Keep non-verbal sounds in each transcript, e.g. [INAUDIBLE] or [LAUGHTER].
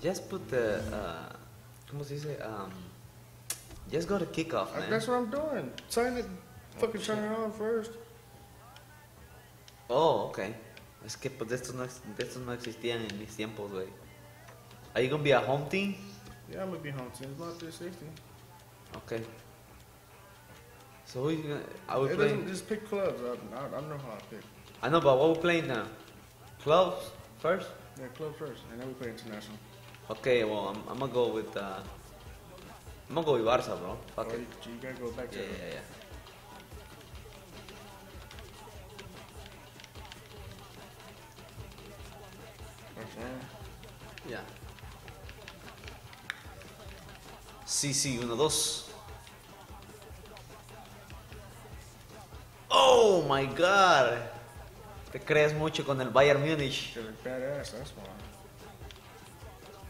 Just put the. Uh, ¿Cómo se dice? Um, just go to kickoff, man. That's what I'm doing. Turn it, fucking turn it on first. Oh, ok. Es que pues de estos no, de estos no existían en mis tiempos, güey. Are you gonna be a home team? Yeah, I'm gonna be home team. It's not 360. Okay. So who you gonna, are we It playing? doesn't just pick clubs. I, I, I know how to pick. I know, but what we playing now? Clubs first? Yeah, club first, and then we play international. Okay, well I'm, I'm gonna go with. Uh, I'm gonna go with Barca, bro. Fuck Oh, it. you, gotta go back to Yeah, it. yeah, yeah. Barcelona. Ya. Sí, sí, uno, dos. Oh my god. Te crees mucho con el Bayern Munich.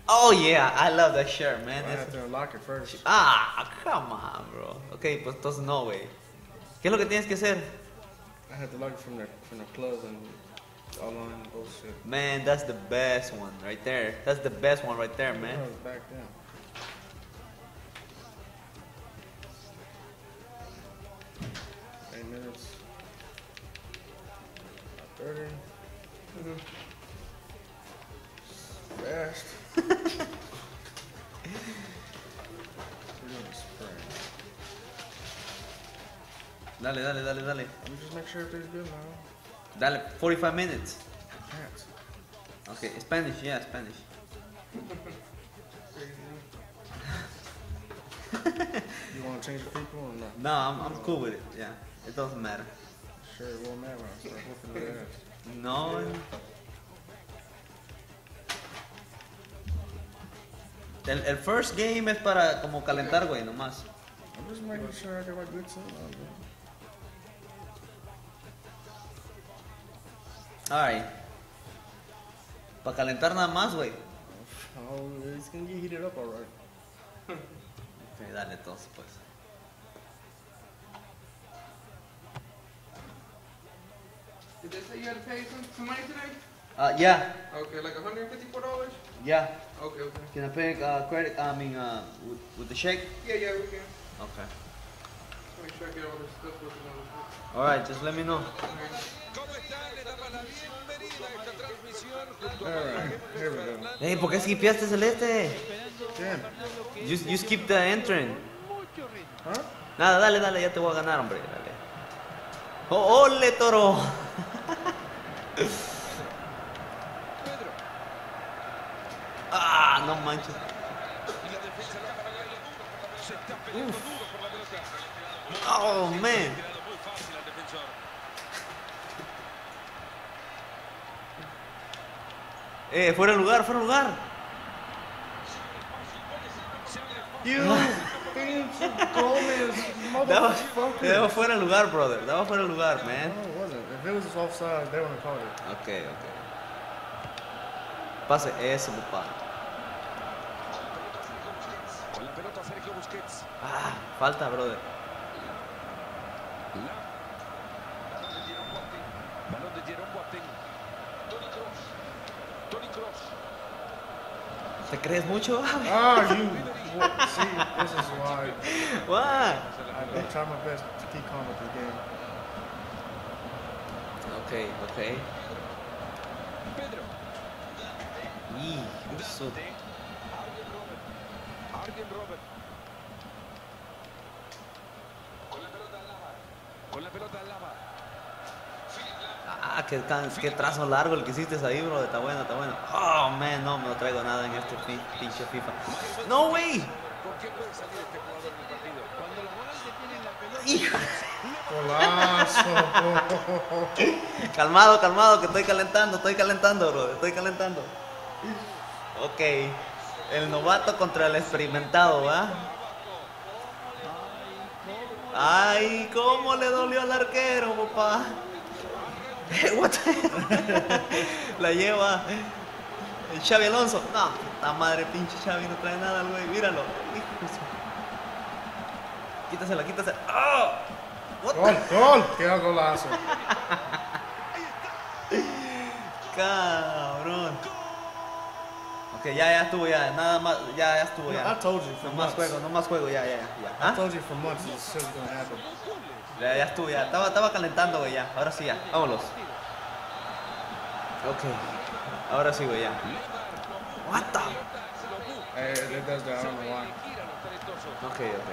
Oh yeah, I love that shirt, man. I It's- have to unlock it first. Ah, come on, bro. Ok, pues entonces no, güey. ¿Qué es lo que tienes que hacer? I had to lock it from the from the club and online bullshit. Man, that's the best one right there. That's the best one right there, man. was back. Eight minutes. Thirty. Fast. We're doing Dale, dale, dale, dale. Just make sure good. Dale, 45 minutes. Okay, Spanish, yeah, Spanish. [LAUGHS] You want to change the people or not? No, I'm, I'm cool with it, yeah. It doesn't matter. Sure, it won't matter when I start whooping their ass. No. El, el first game es para como calentar, güey, nomás. I'm just making sure I got my good team on, Alright. Para calentar nada más, güey. Oh, it's gonna get heated up alright. Ok, dale entonces, pues. Did they say you had to pay some, some money today? Uh, yeah, Okay, like $154? yeah. Okay, okay. Can I pay uh, credit, I mean, uh, with, with the check? Yeah, yeah, we can. Okay. Make sure I get all this stuff working on this. Alright, just let me know. Hey, ¿por qué skipeaste celeste? Damn. You, you skip the entering. Huh? Nada, dale, dale, ya te voy a ganar, hombre. Dale. Oh, ¡Ole, toro! ah, no manches. Uf. Oh, man. Eh, fuera de lugar, fuera de lugar. Motherfucker. daba fuera de lugar, brother. Daba fuera de lugar, man. No, it wasn't. If it was offside, they wouldn't have called it. Ok, ok. Pase eso, papá. Con la pelota Sergio Busquets. Ah, falta, brother. Balón de Jerome Boateng. Toni Kroos. Toni Kroos. ¿Te crees mucho? Ah, you. See, this is why What? I, I try my best to keep calm with the game. Ok, ok. Pedro. Y, eso. Arjen Robben. Con la pelota al Lava. Con la pelota al Lava. Ah, qué, qué trazo largo el que hiciste ahí, bro. Está bueno, está bueno. Oh, man, no me lo traigo nada en este fi- pinche FIFA. No, way. ¿Por qué puede salir este jugador del partido? Cuando los goles detienen la pelota. Hijo. Golazo. Calmado, calmado, que estoy calentando, estoy calentando, bro. Estoy calentando. Ok. El novato contra el experimentado, ¿va? Ay, cómo le dolió al arquero, papá. [LAUGHS] What [LAUGHS] La lleva el Xavi Alonso. No, la madre pinche Xavi no trae nada, güey. Míralo. Quítasela, quítasela. ¡Oh! What the- Gol, gol. Qué golazo. [LAUGHS] Cabrón. Ok, ya, ya estuvo, ya. Nada más, ya, ya estuvo, No, I ya. told you for No más juego, no más juego, ya, ya, ya. I ¿Ah? told you for months this shit was gonna happen. Ya, ya estuvo, ya. Estaba, estaba calentando, güey, ya. Ahora sí, ya. Vámonos. Ok. Ahora sí, güey, ya. What the? Hey, it does that. I don't know why. Ok, ok.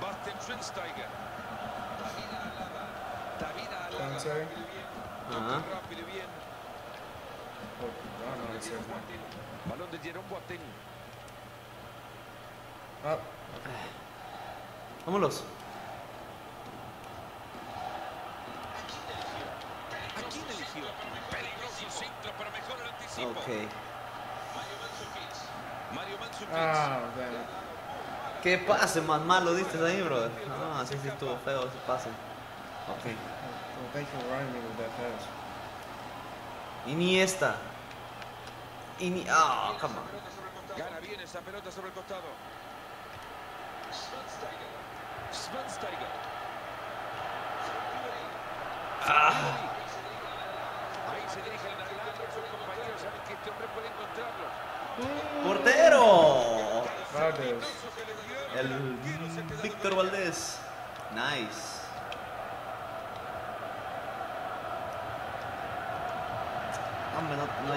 Bastian Schweinsteiger. David Alaba. Dante. Ajá. Rápido y bien. I don't know what it says now. Balón de Jerome Boateng. Vámonos. Eligió? Peligroso centro, pero mejor el anticipo. Ok. Mario Mandzukic. Ah, it. ¿Qué pase más malo diste ahí, brother? No, así sí estuvo feo ese pase. Ok. Well, thank you for reminding me with that pass. Iniesta. Ini... Ah, come on. Gana bien esa pelota sobre el costado. Schweinsteiger. Ahí se dirige el adelante. Sus compañeros saben que este hombre puede encontrarlo. ¡Portero! El Víctor Valdés. Nice. Hombre, no, no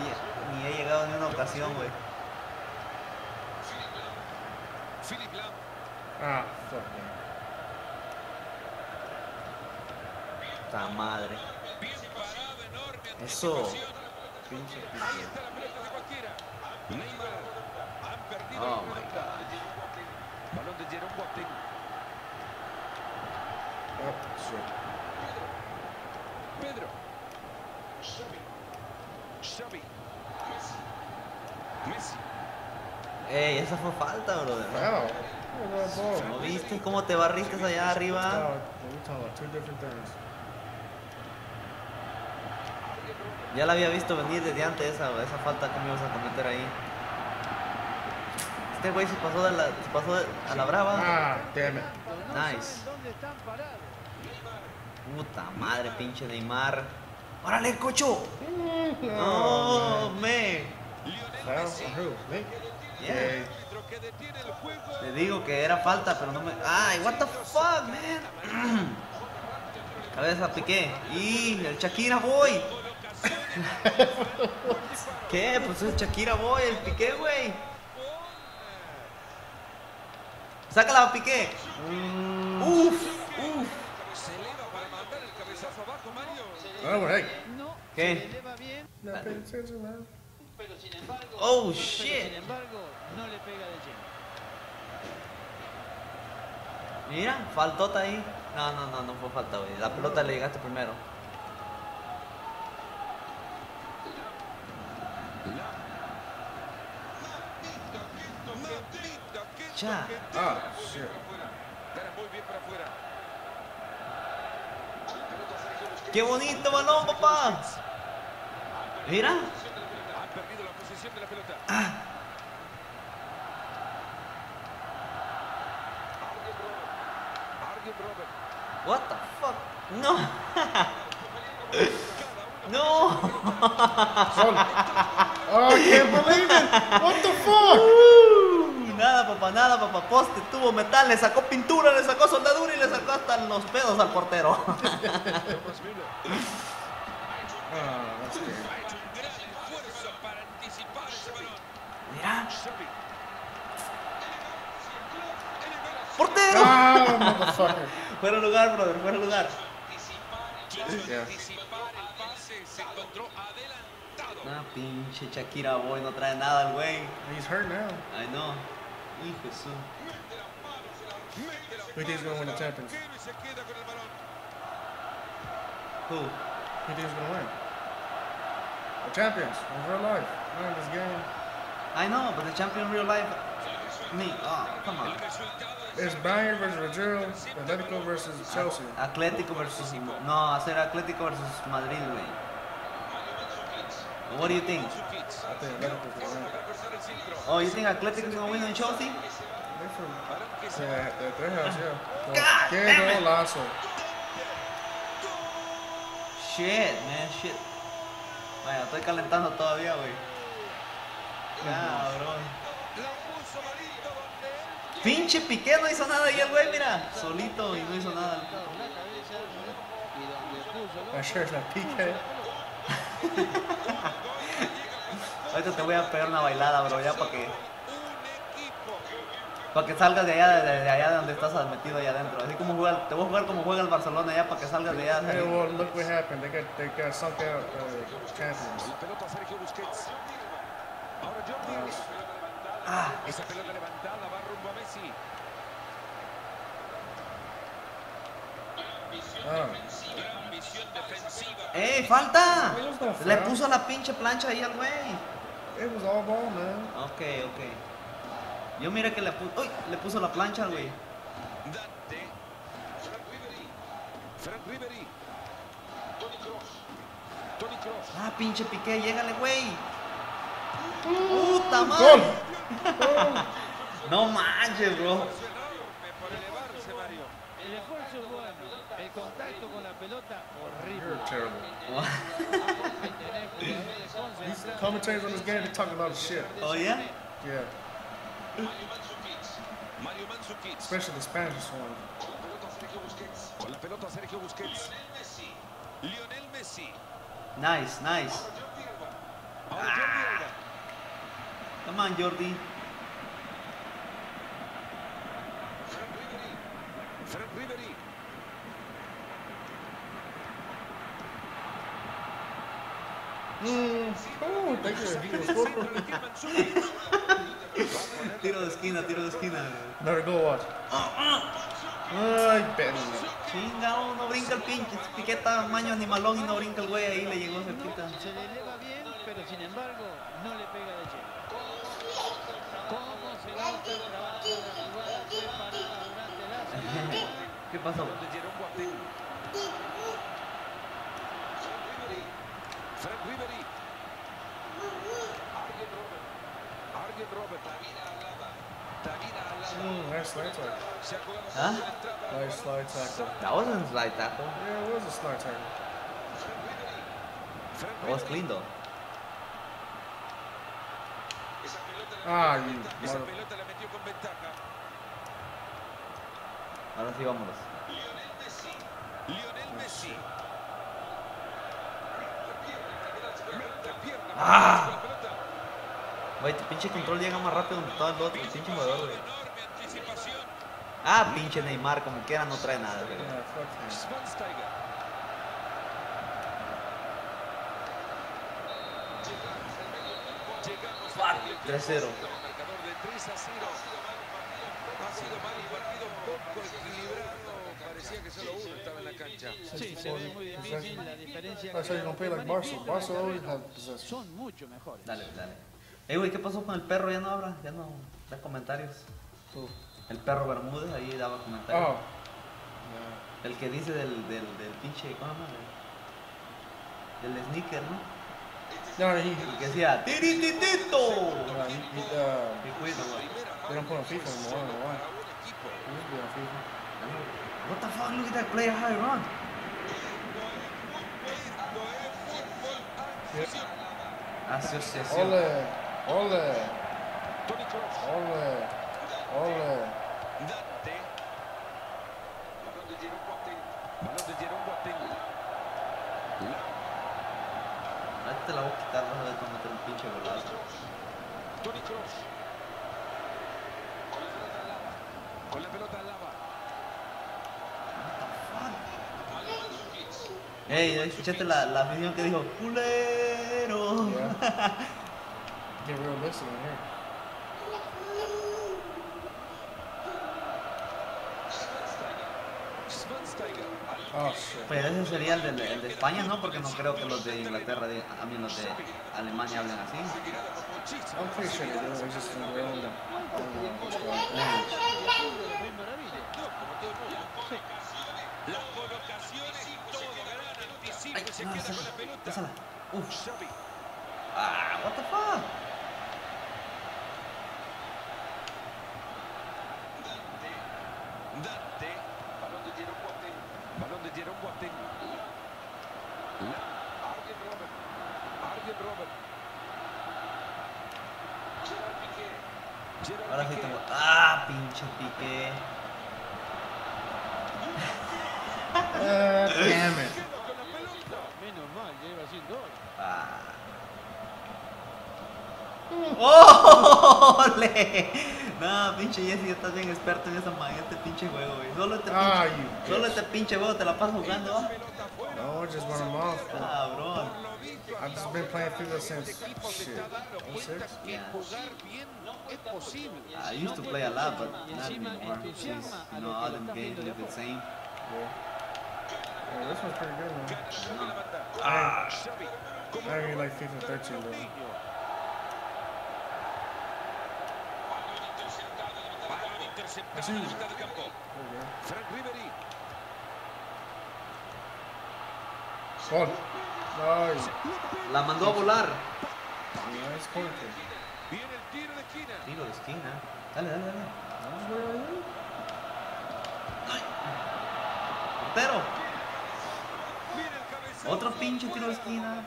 ni he llegado ni una ocasión, güey. Philip Lam. Ah, fuck. Esta madre. Eso. Pinche Ahí está la pelota de cualquiera. Neymar. Han perdido Oh la my pelota. Balón de Jerome Boateng. Oh. Pedro. Xavi. Messi. Ey, esa fue falta, brother. Wow. Look at that ball. ¿No viste cómo te barriste allá Oh, arriba? Ya la había visto venir desde antes esa, esa falta que me ibas a cometer ahí. Este güey se pasó, de la, se pasó de- a la brava. Ah, damn it. Nice. Puta madre, pinche Neymar. ¡Órale, cocho! ¡Oh, me! Yeah. Te digo que era falta, pero no me. ¡Ay, what the fuck, man! [CLEARS THROAT] Cabeza piqué. ¡Y el Shakira Boy! ¿Qué? Pues es Shakira Boy, el piqué, güey. Sácala, piqué. Uf, uf. Se eleva para mandar el cabezazo abajo, Mario. Oh. No, ¿Qué? se eleva bien, Not paying attention, man. pero sin embargo, Oh, pero sin shit. embargo, no le pega de lleno. Mira, faltota ahí. No, no, no, no fue falta, güey. La pelota le llegaste primero. Ya. Ah, shit. ¡Qué bonito balón, papá! Mira. Robben. What the fuck? No. [LAUGHS] no. Son. Oh, I can't believe it. What the fuck? Nada, papá, nada, papá. Poste, tuvo metal, le sacó pintura, le sacó soldadura y le sacó hasta los pedos al portero. [LAUGHS] Mira. ¡Portero! Ah. Fuera lugar, brother, fuera lugar. Yeah. Nah, pinche Shakira Boy, no trae nada el güey. He's hurt now. Ay, no. Hijo. Who do you think's gonna win the Champions? arquero y se queda con el balón. Who? Who do you think's gonna win? The champions in real life. Not in this game. I know, but the champion in real life. Me. Oh, come on. It's Bayern versus Real, Atletico versus Chelsea. Atlético versus. No, I said Atlético versus Madrid, güey. What do you think? Oh, you think Atlético is gonna win in Chelsea? Their house, yeah. God Qué damn it. golazo. Shit, man, shit. Vaya, estoy calentando todavía, güey. Cabrón. Pinche Piqué no hizo nada y el güey, mira. Solito y no hizo nada. La cabeza, [LAUGHS] Ahorita te voy a pegar una bailada, bro, ya para que, para que salgas de allá, de, de allá de donde estás metido allá adentro. Así como juega, te voy a jugar como juega el Barcelona ya para que salgas de allá. Hey, well, look what happened. They got they got sunk out uh, champions. La pelota Sergio Busquets. Ahora Jordi. Ah, Esa pelota levantada va rumbo a Messi. Defensiva. ¡Eh, falta! Le puso la pinche plancha ahí al güey. It was all ball, man. Ok, ok. Yo mira que le puso. ¡Uy! Le puso la plancha güey. Dante. Frank Ribery. Frank Ribery. Tony Cross. Tony Cross. Ah, pinche Piqué, llégale, güey. ¡Puta Gol. madre! [LAUGHS] No manches, bro. El esfuerzo es bueno, el contacto con la pelota horrible. You're terrible. [LAUGHS] Hay que tener jugadores These concentrados. commentators on this game, they talk a lot of shit. Oh, yeah? Yeah, Mario Mandzukic. especially the Spanish one. Con la pelota Sergio Busquets. Lionel Messi. Nice, nice. Ahora Jordi Alba. Come on, Jordi. Frank Ribery. Mm. Oh, thank you. He was scored. Valentín Mandzukic. [LAUGHS] Tiro de esquina, tiro de esquina. Another goal watch. Ay, Ben. Chinga, oh, no brinca el pinche. Piqueta, maño animalón y no brinca el güey ahí, le llegó cerquita. Se le eleva bien, pero sin embargo no le pega de lleno. ¿Cómo se nota el trabajo de la jugada preparada durante la semana? ¿Qué pasó? De Jerome Boateng. Frank Ribery. Arjen Robert. David Alaba. Mm, nice slide tackle. Se ha jugado ¿Ah? la entrada. Nice slide tackle. That wasn't slide tackle. Yeah, it was a slide tackle. Frank That was Ribery. clean though. Ah, you Esa mother. pelota la metió con ventaja. Ahora sí, vámonos. Lionel Messi. Mete pierna. Ah. Güey, tu pinche control llega más rápido donde todo el otro, el pinche jugador, güey. Ah, pinche Neymar, como quiera no trae nada, güey. Fuck him. Schweinsteiger. Llegamos Fuck, al medio tiempo 3-0. con el marcador de 3 a 0. Ha sido mal un partido un poco equilibrado. Parecía que solo uno estaba en la cancha. Sí, se ve muy difícil la diferencia. Son mucho mejores. Dale, dale. Ey, güey, ¿qué pasó con el perro? Ya no habla, ya no da comentarios. El perro Bermúdez ahí daba comentarios. Oh. El que dice del, del, del pinche, ¿cómo se llama? Del, sneaker, ¿no? No, El que decía, ¡Tirititito! Para un be on FIFA. What the fuck, look at that player high run. Asociación. Ole, ole, Tony Kroos. ole, ole. Dante. Balón de Jerome Boateng. Balón de Jerome Boateng. Ahí te la voy a quitar, vas a ver cómo meter un pinche golazo. Tony Kroos. Con la pelota al lava. Ey, ¿ya escuchaste la, la afición que dijo, culero? Yeah. Get realistic in here. Oh shit. Pero ese sería el de, el de España, ¿no? Porque no creo que los de Inglaterra, a mí los de Alemania hablen así. Tirada por muchísimo. I'm pretty sure they do. It's just in their own, own what's it called, language. Ay, no, queda con esa- la pelota. Pásala. Uf. Ah, what the fuck? Ahora sí tengo. ¡Ah, pinche pique! Uh, damn it. Queda con la pelota. Menos mal, ya iba sin Ah. ¡Ole! No, pinche Jesse, ya estás bien experto en esa ma- en este pinche juego, güey. Solo este pinche, Ah, solo este pinche juego te la pasas jugando, ¿ah? Afuera. No, just run them off. bro. Cabrón. I've just been playing FIFA since shit. está dando cuenta 06. que jugar bien es posible. I used to play a lot, but not anymore. Since, you know, all them games look the same. Yeah. Yeah, this one's pretty good, man. Banda. Ah. I really like FIFA 13, though. niño. Balón interceptado en la mitad del campo. Okay. Frank Ribery. Nice. La mandó a volar. Nice. Viene el tiro de esquina. Tiro de esquina. Dale, dale, dale. Portero. Otro pinche tiro de esquina.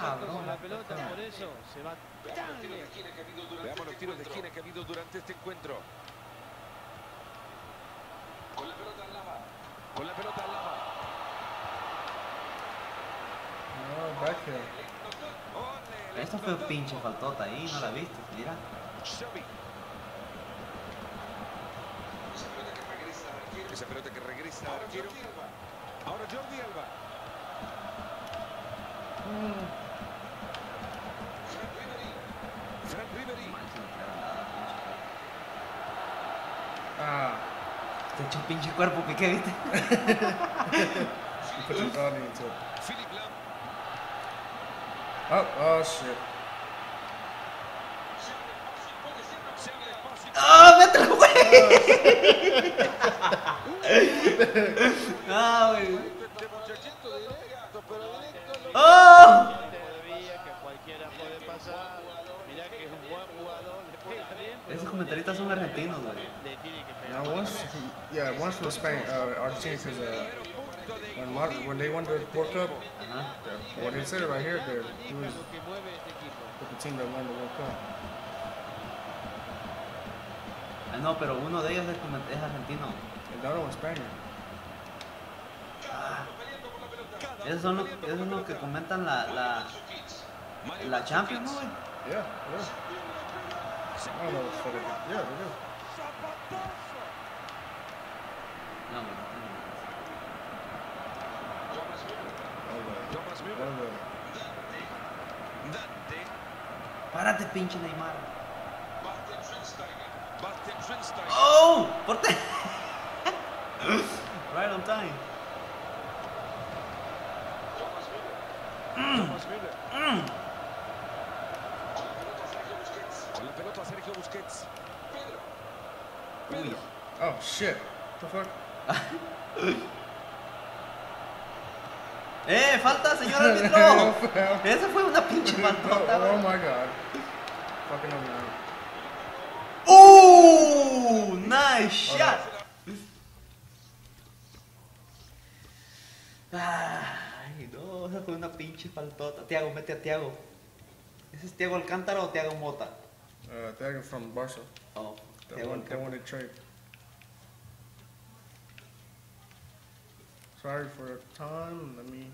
Cabrón. Con la pelota, por eso se va tan. Veamos los tiros de esquina que ha habido durante este encuentro. Con la pelota al lava. Con la pelota al lava. No, Esto fue pinche faltota ahí, no la viste. Mira. Xavi. Esa pelota que regresa al arquero. Ahora Jordi Alba. Ah, Te echó pinche cuerpo, que qué viste? [LAUGHS] Oh, oh shit. ¡Ah, mételo, [LAUGHS] [LAUGHS] güey! ¡Ah, güey! Este muchachito directo, pero directo. lo- ¡Oh! Es Esos comentaristas son argentinos, güey. Now once, yeah, once for Spain, uh, Argentina, because uh, when, Mar- when they won the World Cup, Ajá. what they said right here, was este equipo. with the team that won the World Cup. Ah, no, pero uno de ellos es, es argentino. And the other one's Esos son los, esos son los que comentan la, la, la Champions, ¿no, güey? Yeah, yeah. I don't know what the fuck. it- Yeah, they do. No, güey. Párate, pinche Neymar. ¡Oh! ¡Porte! [LAUGHS] right on time. Uy. Oh shit. What the fuck? ¡Eh! ¡Falta, señor árbitro! [LAUGHS] Esa fue una pinche oh, faltota, oh güey. my god. Fucking over now. ¡Uh! ¡Nice shot! Ay, esa fue una pinche faltota. Tiago, mete a Tiago. ¿Ese es Tiago Alcántara o Tiago Mota? Uh, they're from Barca. Oh, Tiago Alcántara. trade. Sorry for the time. Let me.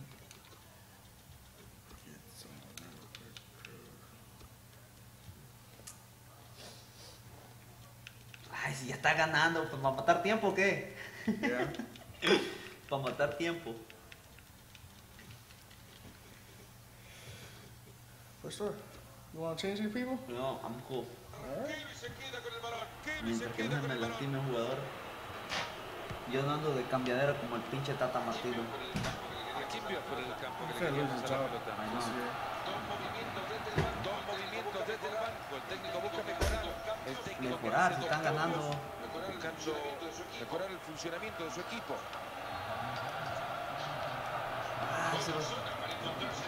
Ay, si ya está ganando, pues para matar tiempo o qué? Yeah. [LAUGHS] Para matar tiempo. Up? You want to change your people? No, I'm cool. El Mientras que no me el lastime un jugador. Yo no ando de cambiadera como el pinche Tata Martino. Por el campo que He's le gonna quieren lose his pasar la job pelota. Ay, no. this year. Dos movimientos desde el banco. El técnico busca mejorar. El técnico Mejorar, están ganando. Buscando mejorar el funcionamiento de su equipo. Ah, se lo-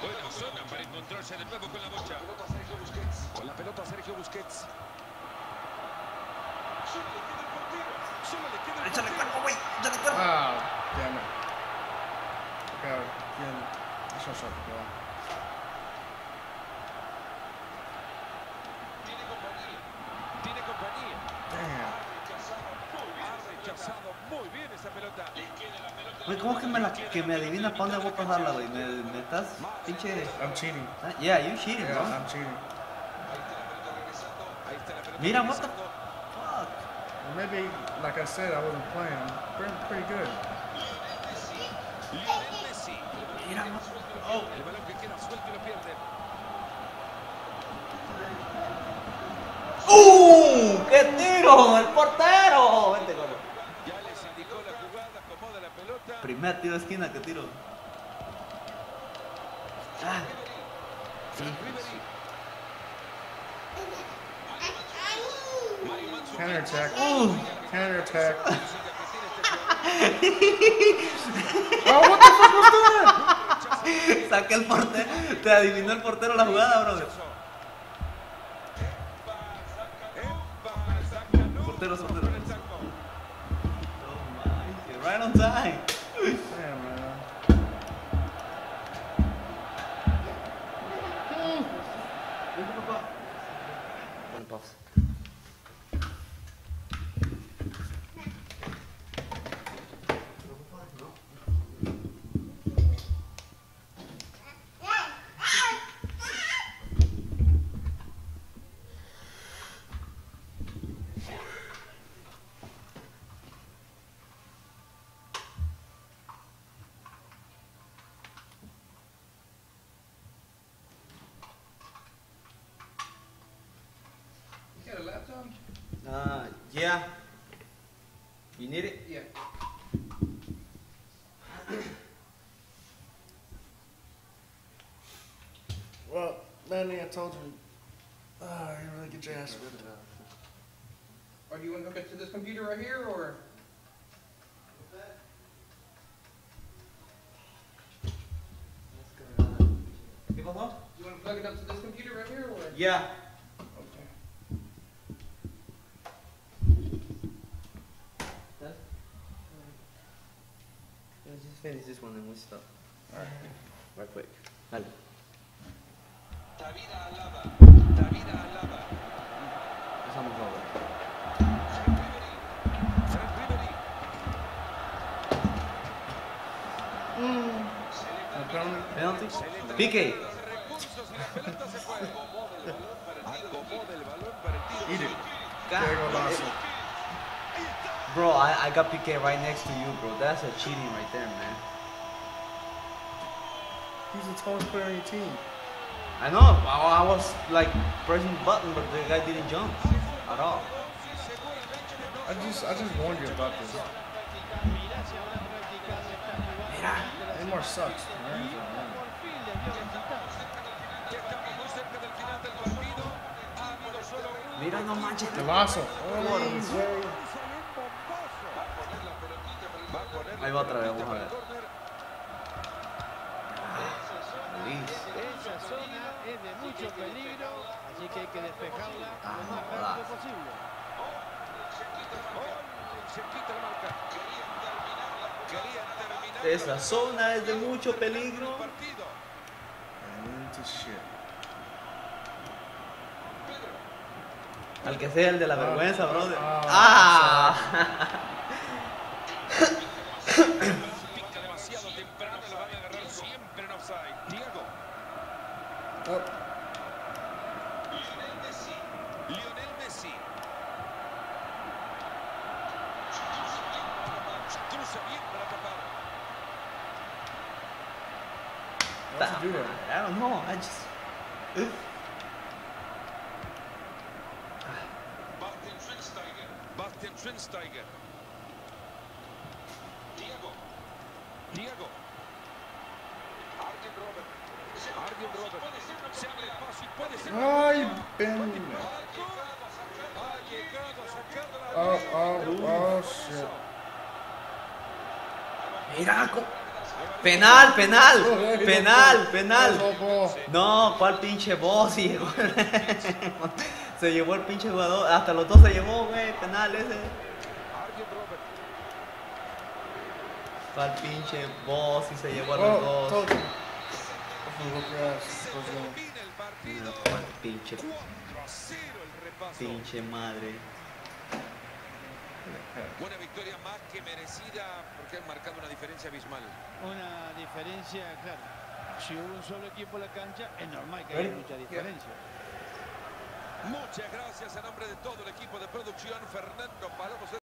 Buena zona para encontrarse de nuevo con la bocha. Con la pelota Sergio Busquets. ¡Échale cuerpo, güey! ¡Échale cuerpo! Ah, damn it. Okay, again, that's not shot the ball. Güey, ¿cómo que me, la, que me adivina para dónde voy a pasarla, güey? ¿Me, me estás pinche... I'm cheating. Ah, Yeah, you cheating, Yeah, bro. I'm cheating. Mira, what the fuck? Maybe, like I said, I wasn't playing. I'm pretty, pretty good. Mira, what the- Oh. El balón que queda suelto y lo pierde. ¡Uh! ¡Qué tiro! ¡El portero! Vente, gordo. Primer tiro de esquina que tiro. Ah. Ribery. Counter attack. Uh. Counter attack. Que tiene este oh, what the fuck was that? Saqué el portero. Te adivinó el portero la jugada, brother. Portero, portero. Oh my, right on time. Yeah. You need it? Yeah. [COUGHS] Well, Manny, I told you. Ah, you really get your ass whipped. Or do you want to hook it to this computer right here, or? ¿Qué pasó? You want to plug it up to this computer right here, or? Yeah. Tiro. Eat it. God. Bro, I, I got PK right next to you, bro. That's a cheating right there, man. He's the tallest player on your team. I know. I, I was like pressing the button, but the guy didn't jump at all. I just, I just warned you about this. Mirá si habrá practicado esta jugada. Neymar sucks. man. Mira, no manches. Golazo. What a- Va a poner Ahí va otra vez, vamos a ver. Luis. Esa zona es de mucho peligro, así que hay que despejarla Ah, lo más no, rápido posible. Esa zona es de mucho peligro. el partido. And into shit. Al que sea el de la vergüenza, brother. Ah, Ah. Pica demasiado temprano, lo van a agarrar siempre en offside. Diego. Lionel Messi. Cruza bien para tapar. I just. Schweinsteiger. Diego. Diego. Arjen Robert. Arjen Robert. Se abre el paso y puede ser. Ay, Ben. Ha llegado a sacar la Oh, oh, oh, shit. Mira. Penal, penal. Penal, penal. No, ¿cuál pinche voz? [LAUGHS] Se llevó, se llevó el pinche jugador. Hasta los dos se llevó, güey. Penal ese. ¿Cuál pinche voz? Y se llevó a los dos. cuál pinche, 4 a 0 el repaso. pinche madre. Buena victoria más que merecida porque han marcado una diferencia abismal. Una diferencia, claro. Si hubo un solo equipo en la cancha, es normal que haya mucha diferencia. Muchas gracias a nombre de todo el equipo de producción. Fernando Palomo.